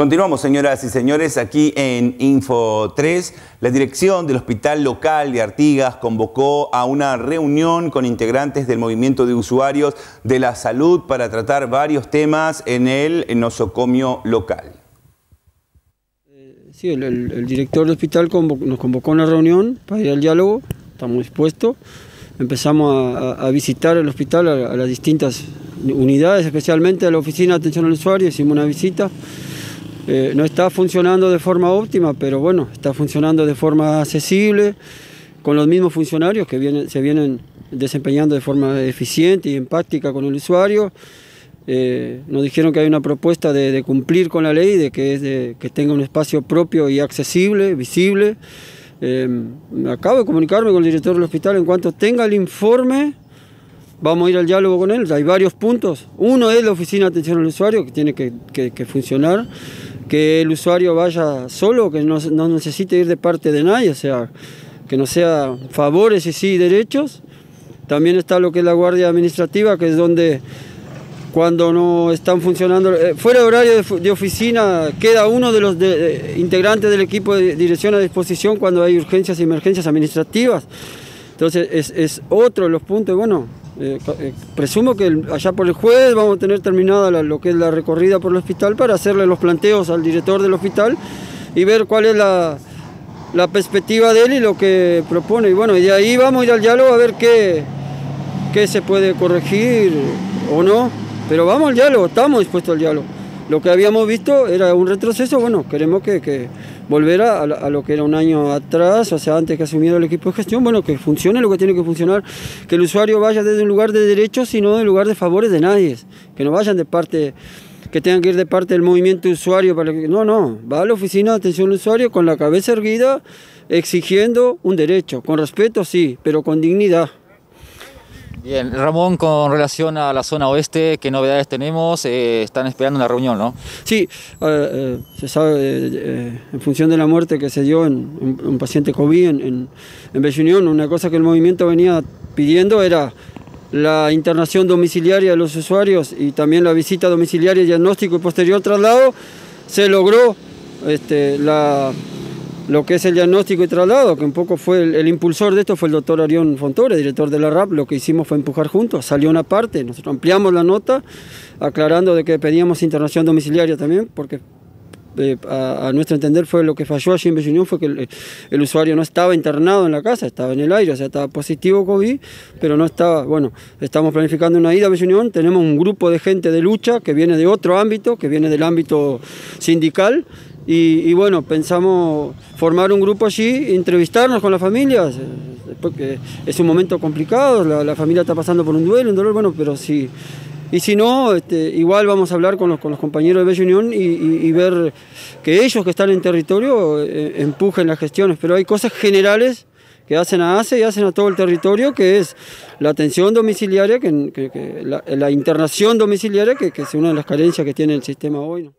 Continuamos, señoras y señores, aquí en Info 3. La dirección del Hospital Local de Artigas convocó a una reunión con integrantes del movimiento de usuarios de la salud para tratar varios temas en el nosocomio local. Sí, el, director del hospital nos convocó a una reunión para ir al diálogo, estamos dispuestos. Empezamos a, visitar el hospital, a, a las distintas unidades, especialmente a la oficina de atención al usuario, hicimos una visita. Eh, no está funcionando de forma óptima, pero bueno, está funcionando de forma accesible, con los mismos funcionarios que se vienen desempeñando de forma eficiente y empática con el usuario. Eh, nos dijeron que hay una propuesta de, cumplir con la ley, de que, es tenga un espacio propio y accesible, visible. Eh, acabo de comunicarme con el director del hospital en cuanto tenga el informe vamos a ir al diálogo con él. Hay varios puntos. Uno es la oficina de atención al usuario, que tiene que, funcionar, que el usuario vaya solo, que no, necesite ir de parte de nadie, o sea, que no sea favores y sí derechos. También está lo que es la guardia administrativa, que es donde cuando no están funcionando, eh, fuera de horario de, oficina, queda uno de los integrantes del equipo de dirección a disposición cuando hay urgencias y emergencias administrativas. Entonces es, es otro de los puntos, bueno, eh, eh, presumo que allá por el jueves vamos a tener terminada lo que es la recorrida por el hospital para hacerle los planteos al director del hospital y ver cuál es la, perspectiva de él y lo que propone. Y bueno, y de ahí vamos a al diálogo a ver qué, qué se puede corregir o no. Pero vamos al diálogo, estamos dispuestos al diálogo lo que habíamos visto era un retroceso, bueno, queremos que, volver a, lo que era un año atrás, o sea, antes que asumiera el equipo de gestión, bueno, que funcione lo que tiene que funcionar, que el usuario vaya desde un lugar de derechos y no del lugar de favores de nadie, que no vayan de parte que tengan que ir de parte del movimiento usuario para que no, no, va a la oficina de atención al usuario con la cabeza erguida exigiendo un derecho, con respeto sí, pero con dignidad. Bien, Ramón, con relación a la zona oeste, ¿qué novedades tenemos? Eh, están esperando una reunión, ¿no? Sí, eh, eh, se sabe, en función de la muerte que se dio en, un paciente COVID en, en, una cosa que el movimiento venía pidiendo era la internación domiciliaria de los usuarios y también la visita domiciliaria, diagnóstico y posterior traslado, se logró este, la lo que es el diagnóstico y traslado, que un poco fue el, impulsor de esto, fue el doctor Arión Fontore, director de la RAP, lo que hicimos fue empujar juntos, salió una parte, nosotros ampliamos la nota, aclarando de que pedíamos internación domiciliaria también, porque eh, a, nuestro entender fue lo que falló allí en Bellunión, fue que el, usuario no estaba internado en la casa, estaba en el aire, o sea, estaba positivo COVID, pero no estaba, bueno, estamos planificando una ida a Bellunión, tenemos un grupo de gente de lucha que viene de otro ámbito, que viene del ámbito sindical, y, bueno, pensamos formar un grupo allí, entrevistarnos con las familias, porque es un momento complicado, la, familia está pasando por un duelo, un dolor, bueno, pero sí. Y si no, este, igual vamos a hablar con los, compañeros de Bella Unión y, ver que ellos que están en territorio eh, empujen las gestiones, pero hay cosas generales que hacen a ACE y hacen a todo el territorio, que es la atención domiciliaria, que, la, internación domiciliaria, que, es una de las carencias que tiene el sistema hoy.